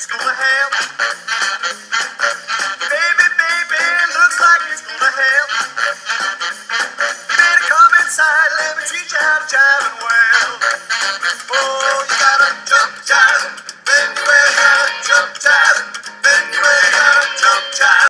it's gonna help. Baby, baby, looks like it's gonna help. Better come inside, let me teach you how to jive.